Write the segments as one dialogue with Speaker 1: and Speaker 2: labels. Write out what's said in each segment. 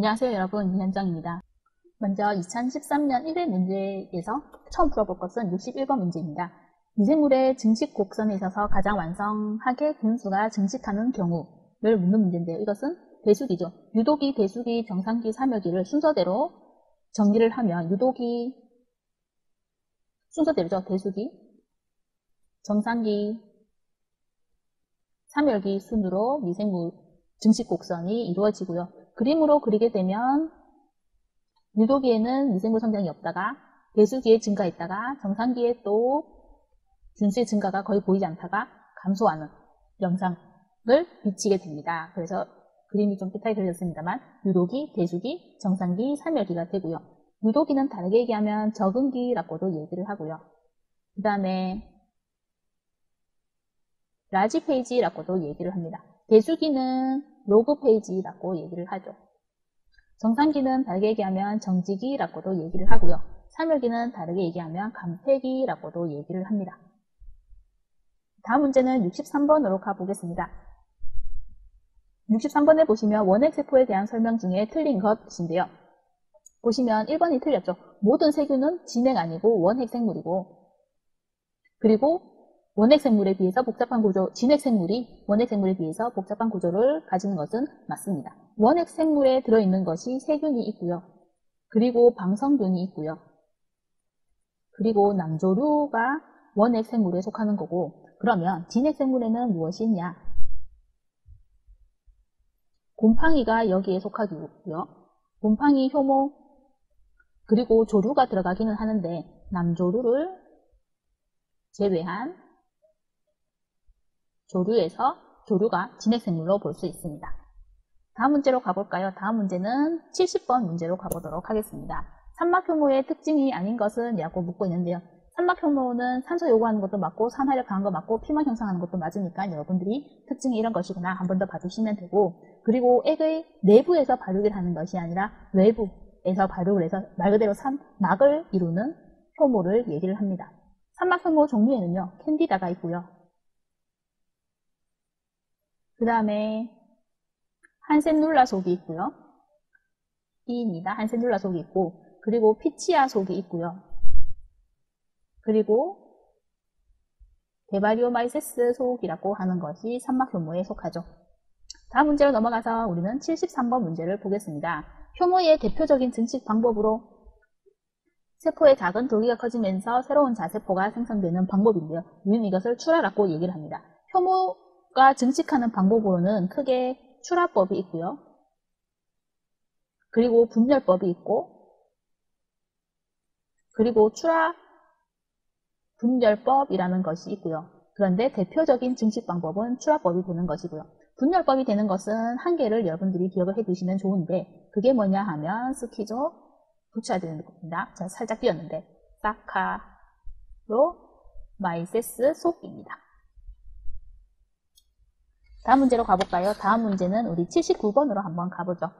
Speaker 1: 안녕하세요 여러분 이현정입니다. 먼저 2013년 1회 문제에서 처음 풀어볼 것은 61번 문제입니다. 미생물의 증식 곡선에 있어서 가장 완성하게 분수가 증식하는 경우를 묻는 문제인데요. 이것은 배수기죠. 유도기, 배수기, 정상기, 삼여기를 순서대로 정리를 하면 유도기 순서대로죠. 배수기, 정상기, 삼열기 순으로 미생물 증식 곡선이 이루어지고요. 그림으로 그리게 되면 유도기에는 미생물 성장이 없다가 배수기에 증가했다가 정상기에 또 분수의 증가가 거의 보이지 않다가 감소하는 영상을 비치게 됩니다. 그래서 그림이 좀 삐딱이 그려졌습니다만 유도기, 배수기, 정상기, 삼열기가 되고요. 유도기는 다르게 얘기하면 적응기라고도 얘기를 하고요. 그 다음에 lag phase라고도 얘기를 합니다. 대수기는 log phase라고 얘기를 하죠. 정상기는 다르게 얘기하면 정지기라고도 얘기를 하고요. 사멸기는 다르게 얘기하면 감퇴기라고도 얘기를 합니다. 다음 문제는 63번으로 가보겠습니다. 63번에 보시면 원핵세포에 대한 설명 중에 틀린 것인데요. 보시면 1번이 틀렸죠. 모든 세균은 진핵 아니고 원핵 생물이고 그리고 원핵 생물에 비해서 복잡한 구조, 진핵 생물이 원핵 생물에 비해서 복잡한 구조를 가지는 것은 맞습니다. 원핵 생물에 들어있는 것이 세균이 있고요. 그리고 방성균이 있고요. 그리고 낭조류가 원핵 생물에 속하는 거고 그러면 진핵 생물에는 무엇이 있냐? 곰팡이가 여기에 속하고요. 곰팡이, 효모, 그리고 조류가 들어가기는 하는데 남조류를 제외한 조류에서 조류가 진핵생물로 볼 수 있습니다. 다음 문제로 가볼까요? 다음 문제는 70번 문제로 가보도록 하겠습니다. 산막효모의 특징이 아닌 것은? 라고 묻고 있는데요. 산막효모는 산소 요구하는 것도 맞고 산화력 강한 거 맞고 피만 형성하는 것도 맞으니까 여러분들이 특징이 이런 것이구나 한 번 더 봐주시면 되고 그리고 액의 내부에서 발육을 하는 것이 아니라 외부에서 발육을 해서 말 그대로 산막을 이루는 효모를 얘기를 합니다. 산막효모 종류에는요 캔디다가 있고요 그 다음에 한센룰라 속이 있고요. E입니다. 한센룰라 속이 있고 그리고 피치아 속이 있고요. 그리고 데바리오마이세스 속이라고 하는 것이 산막효모에 속하죠. 다음 문제로 넘어가서 우리는 73번 문제를 보겠습니다. 효모의 대표적인 증식 방법으로 세포의 작은 돌기가 커지면서 새로운 자세포가 생성되는 방법인데요. 우리는 이것을 출하라고 얘기를 합니다. 효모 가 증식하는 방법으로는 크게 출하법이 있고요. 그리고 분열법이 있고 그리고 출하 분열법이라는 것이 있고요. 그런데 대표적인 증식 방법은 출하법이 되는 것이고요. 분열법이 되는 것은 한 개를 여러분들이 기억을 해 두시면 좋은데 그게 뭐냐 하면 스키조 붙여야 되는 겁니다. 제가 살짝 띄었는데 사카로 마이세스 속입니다. 다음 문제로 가볼까요? 다음 문제는 우리 79번으로 한번 가보죠.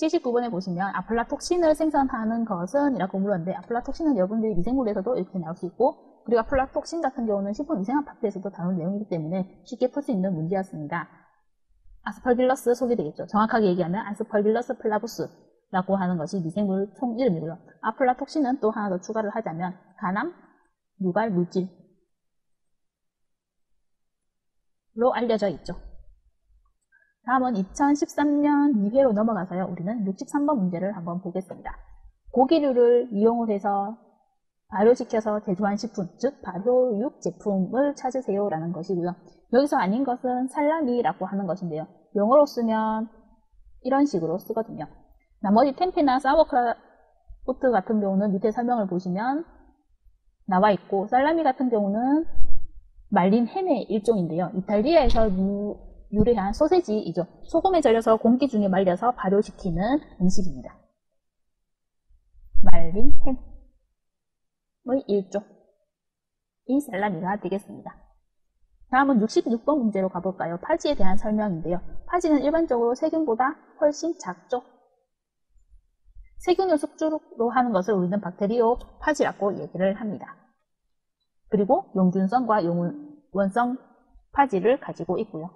Speaker 1: 79번에 보시면 아플라톡신을 생산하는 것은 이라고 물었는데 아플라톡신은 여러분들이 미생물에서도 이렇게 나올 수 있고 그리고 아플라톡신 같은 경우는 식품 위생학 파트에서도 다룬 내용이기 때문에 쉽게 풀 수 있는 문제였습니다. Aspergillus 속이 되겠죠. 정확하게 얘기하면 Aspergillus flavus라고 하는 것이 미생물 총 이름이고요. 아플라톡신은 또 하나 더 추가를 하자면 간암, 유발 물질로 알려져 있죠. 다음은 2013년 2회로 넘어가서요. 우리는 63번 문제를 한번 보겠습니다. 고기류를 이용을 해서 발효시켜서 제조한 식품, 즉 발효육 제품을 찾으세요 라는 것이고요. 여기서 아닌 것은 살라미라고 하는 것인데요. 영어로 쓰면 이런 식으로 쓰거든요. 나머지 템페나 사워크라우트 같은 경우는 밑에 설명을 보시면 나와 있고 살라미 같은 경우는 말린 햄의 일종인데요. 이탈리아에서 유 래한 소세지이죠. 소금에 절여서 공기 중에 말려서 발효시키는 음식입니다. 말린 햄의 일종. 이 살라미가 되겠습니다. 다음은 66번 문제로 가볼까요? 파지에 대한 설명인데요. 파지는 일반적으로 세균보다 훨씬 작죠. 세균을 숙주로 하는 것을 우리는 박테리오 파지라고 얘기를 합니다. 그리고 용균성과 용원성 파지를 가지고 있고요.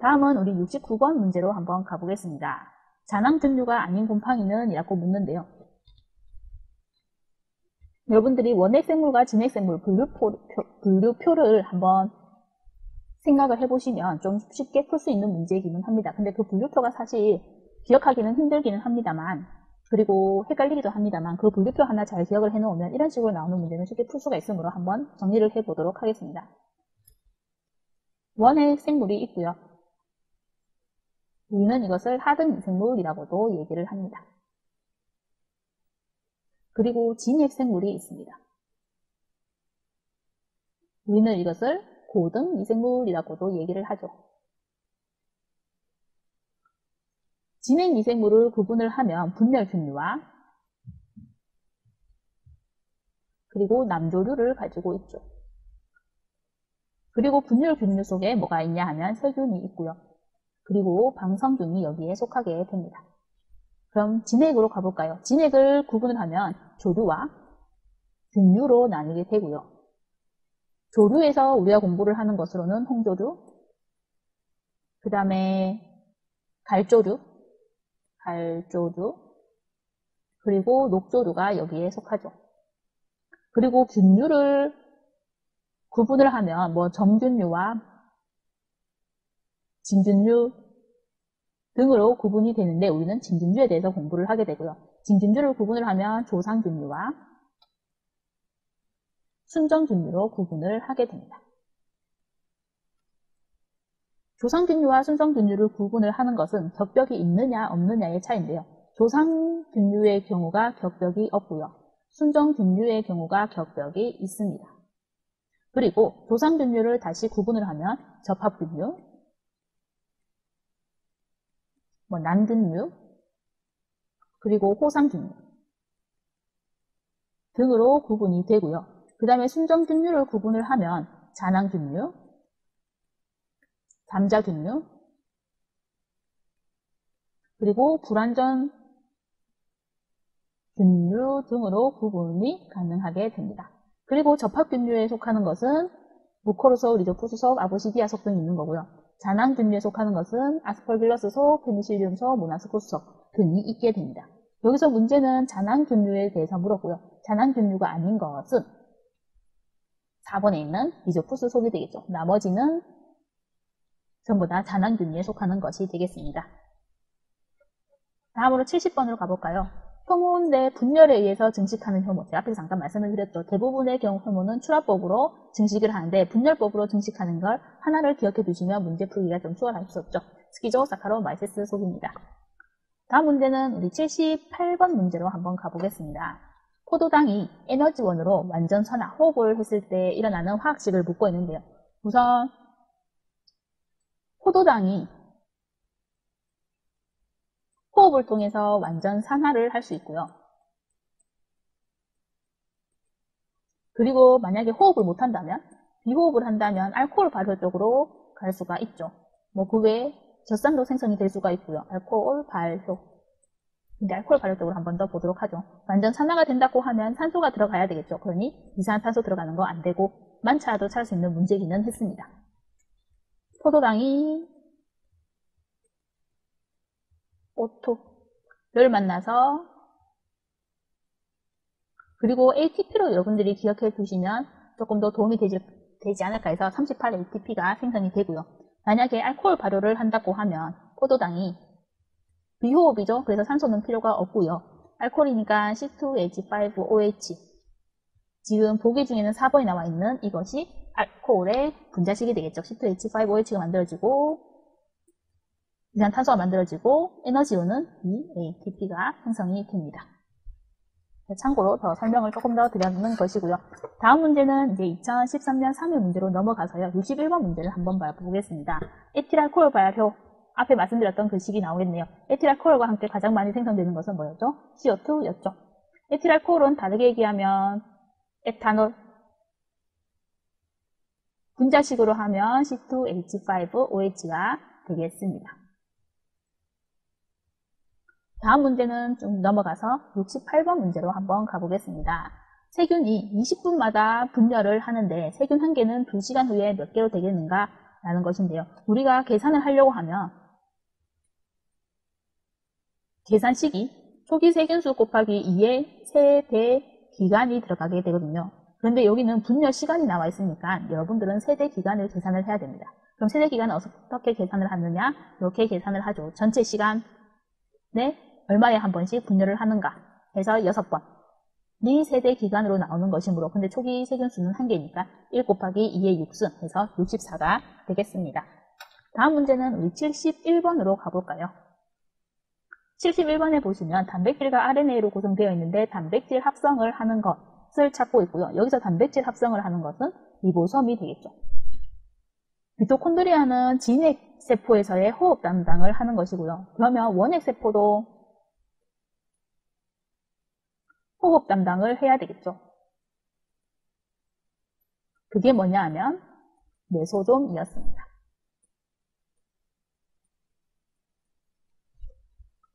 Speaker 1: 다음은 우리 69번 문제로 한번 가보겠습니다. 잔항균류가 아닌 곰팡이는 이라고 묻는데요. 여러분들이 원액생물과 진액생물 분류표, 분류표를 한번 생각을 해보시면 좀 쉽게 풀 수 있는 문제이기는 합니다. 근데 그 분류표가 사실 기억하기는 힘들기는 합니다만 그리고 헷갈리기도 합니다만 그 분류표 하나 잘 기억을 해놓으면 이런 식으로 나오는 문제는 쉽게 풀 수가 있으므로 한번 정리를 해보도록 하겠습니다. 원액 생물이 있고요. 우리는 이것을 하등 생물이라고도 얘기를 합니다. 그리고 진액 생물이 있습니다. 우리는 이것을 고등 미생물이라고도 얘기를 하죠. 진행 미생물을 구분을 하면 분열균류와 그리고 남조류를 가지고 있죠. 그리고 분열 균류 속에 뭐가 있냐 하면 세균이 있고요. 그리고 방성균이 여기에 속하게 됩니다. 그럼 진액으로 가볼까요? 진액을 구분을 하면 조류와 균류로 나뉘게 되고요. 조류에서 우리가 공부를 하는 것으로는 홍조류, 그 다음에 갈조류, 갈조류, 그리고 녹조류가 여기에 속하죠. 그리고 균류를 구분을 하면 뭐 정균류와 진균류 등으로 구분이 되는데 우리는 진균류에 대해서 공부를 하게 되고요. 진균류를 구분을 하면 조상균류와 순정균류로 구분을 하게 됩니다. 조상균류와 순정균류를 구분을 하는 것은 격벽이 있느냐 없느냐의 차이인데요. 조상균류의 경우가 격벽이 없고요. 순정균류의 경우가 격벽이 있습니다. 그리고 조상균류를 다시 구분을 하면 접합균류, 뭐 난균류, 그리고 호상균류 등으로 구분이 되고요. 그 다음에 순정균류를 구분을 하면 잔항균류, 잠자균류, 그리고 불완전 균류 등으로 구분이 가능하게 됩니다. 그리고 접합균류에 속하는 것은 무코르속, 리조푸스속, 아보시디아속 등이 있는 거고요. 잔항균류에 속하는 것은 아스펄길러스속, 페니실륨속, 모나스코스속 등이 있게 됩니다. 여기서 문제는 잔항균류에 대해서 물었고요. 잔항균류가 아닌 것은 4번에 있는 Rhizopus 속이 되겠죠. 나머지는 전부 다 자낭균류에 속하는 것이 되겠습니다. 다음으로 70번으로 가볼까요? 효모 내 분열에 의해서 증식하는 효모. 제가 앞에서 잠깐 말씀을 드렸죠. 대부분의 경우 효모는 출아법으로 증식을 하는데 분열법으로 증식하는 걸 하나를 기억해 두시면 문제 풀기가 좀 수월할 수 있죠. Schizosaccharomyces 속입니다. 다음 문제는 우리 78번 문제로 한번 가보겠습니다. 포도당이 에너지원으로 완전 산화, 호흡을 했을 때 일어나는 화학식을 묻고 있는데요. 우선 포도당이 호흡을 통해서 완전 산화를 할 수 있고요. 그리고 만약에 호흡을 못한다면 비호흡을 한다면 알코올 발효 쪽으로 갈 수가 있죠. 뭐그 외에 젖산도 생성이 될 수가 있고요. 알코올 발효. 근데 알코올 발효 쪽으로 한 번 더 보도록 하죠. 완전 산화가 된다고 하면 산소가 들어가야 되겠죠. 그러니 이산화탄소 들어가는 거 안 되고 만차도 찾을 수 있는 문제기는 했습니다. 포도당이 오토를 만나서 그리고 ATP로 여러분들이 기억해 두시면 조금 더 도움이 되지, 되지 않을까 해서 38 ATP가 생성이 되고요. 만약에 알코올 발효를 한다고 하면 포도당이 비호흡이죠. 그래서 산소는 필요가 없고요. 알코올이니까 C2H5OH 지금 보기 중에는 4번이 나와 있는 이것이 알코올의 분자식이 되겠죠. C2H5OH가 만들어지고 이산탄소가 만들어지고 에너지원은 EATP가 형성이 됩니다. 참고로 더 설명을 조금 더 드려는 것이고요. 다음 문제는 이제 2013년 3회 문제로 넘어가서요. 61번 문제를 한번 봐보겠습니다. 에틸알코올 발효 앞에 말씀드렸던 그 식이 나오겠네요. 에틸알코올과 함께 가장 많이 생성되는 것은 뭐였죠? CO2였죠. 에틸알코올은 다르게 얘기하면 에탄올 분자식으로 하면 C2H5OH가 되겠습니다. 다음 문제는 좀 넘어가서 68번 문제로 한번 가보겠습니다. 세균이 20분마다 분열을 하는데 세균 한 개는 2시간 후에 몇 개로 되겠는가? 라는 것인데요. 우리가 계산을 하려고 하면 계산 시기, 초기 세균수 곱하기 2의 세대 기간이 들어가게 되거든요. 그런데 여기는 분열 시간이 나와 있으니까 여러분들은 세대 기간을 계산을 해야 됩니다. 그럼 세대 기간은 어떻게 계산을 하느냐? 이렇게 계산을 하죠. 전체 시간에 얼마에 한 번씩 분열을 하는가 해서 6번. 이 세대 기간으로 나오는 것이므로 근데 초기 세균 수는 한 개니까 1 곱하기 2의 6승 해서 64가 되겠습니다. 다음 문제는 우리 71번으로 가볼까요? 71번에 보시면 단백질과 RNA로 구성되어 있는데 단백질 합성을 하는 것을 찾고 있고요. 여기서 단백질 합성을 하는 것은 리보솜이 되겠죠. 미토콘드리아는 진핵 세포에서의 호흡 담당을 하는 것이고요. 그러면 원핵 세포도 호흡 담당을 해야 되겠죠. 그게 뭐냐 하면 메소돔이었습니다.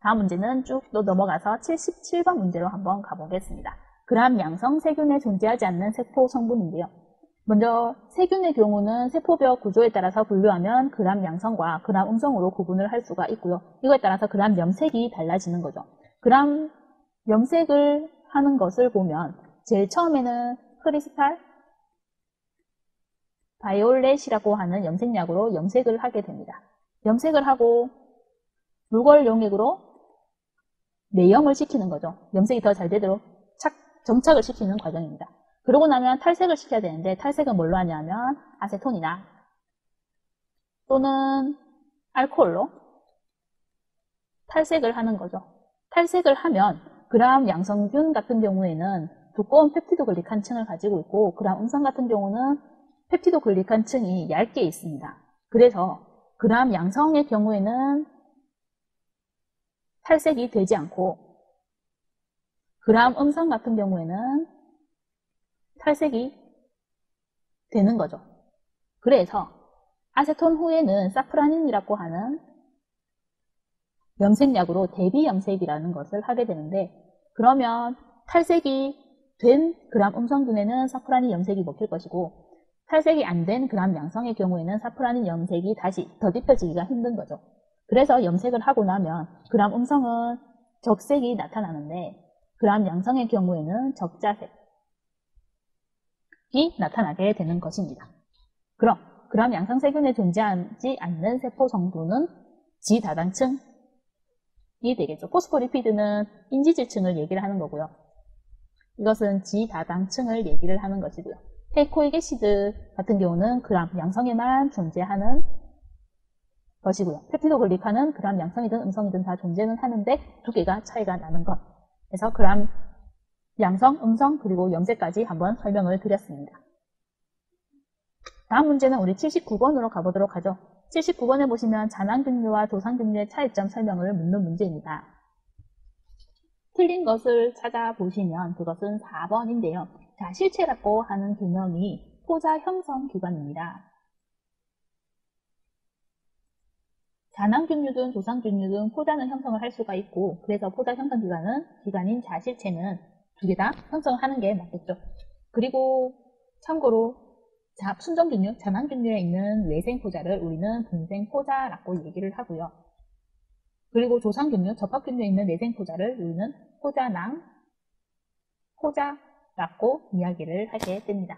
Speaker 1: 다음 문제는 쭉 또 넘어가서 77번 문제로 한번 가보겠습니다. 그람 양성 세균에 존재하지 않는 세포 성분인데요. 먼저 세균의 경우는 세포벽 구조에 따라서 분류하면 그람 양성과 그람 음성으로 구분을 할 수가 있고요. 이거에 따라서 그람 염색이 달라지는 거죠. 그람 염색을 하는 것을 보면 제일 처음에는 크리스탈 바이올렛이라고 하는 염색약으로 염색을 하게 됩니다. 염색을 하고 루골 용액으로 매염을 시키는 거죠. 염색이 더 잘 되도록 착, 정착을 시키는 과정입니다. 그러고 나면 탈색을 시켜야 되는데 탈색은 뭘로 하냐면 아세톤이나 또는 알코올로 탈색을 하는 거죠. 탈색을 하면 그람 양성균 같은 경우에는 두꺼운 펩티도글리칸 층을 가지고 있고 그람 음성 같은 경우는 펩티도글리칸 층이 얇게 있습니다. 그래서 그람 양성의 경우에는 탈색이 되지 않고 그람 음성 같은 경우에는 탈색이 되는 거죠. 그래서 아세톤 후에는 사프라닌이라고 하는 염색약으로 대비 염색이라는 것을 하게 되는데 그러면 탈색이 된 그람 음성균에는 사프라닌 염색이 먹힐 것이고 탈색이 안 된 그람 양성의 경우에는 사프라닌 염색이 다시 더 딥혀지기가 힘든 거죠. 그래서 염색을 하고 나면 그람 음성은 적색이 나타나는데 그람 양성의 경우에는 적자색이 나타나게 되는 것입니다. 그럼 그람 양성 세균에 존재하지 않는 세포 성분은 지다당층 이 되겠죠. 포스포리피드는 인지질층을 얘기를 하는 거고요. 이것은 지다당층을 얘기를 하는 것이고요. 테코익 애시드 같은 경우는 그람 양성에만 존재하는 것이고요. 펩티도글리칸은 그람 양성이든 음성이든 다 존재는 하는데 두 개가 차이가 나는 것. 그래서 그람 양성, 음성, 그리고 염색까지 한번 설명을 드렸습니다. 다음 문제는 우리 79번으로 가보도록 하죠. 79번에 보시면 잔항균류와 도상균류의 차이점 설명을 묻는 문제입니다. 틀린 것을 찾아보시면 그것은 4번인데요. 자, 실체라고 하는 개념이 포자 형성 기관입니다. 잔항균류든 조상균류든 포자는 형성을 할 수가 있고 그래서 포자 형성 기관은 기관인 자실체는 두 개 다 형성하는 게 맞겠죠. 그리고 참고로 자, 순정균류, 잔항균류에 있는 외생포자를 우리는 분생포자라고 얘기를 하고요. 그리고 조상균류, 접합균류에 있는 내생포자를 우리는 포자낭, 포자라고 이야기를 하게 됩니다.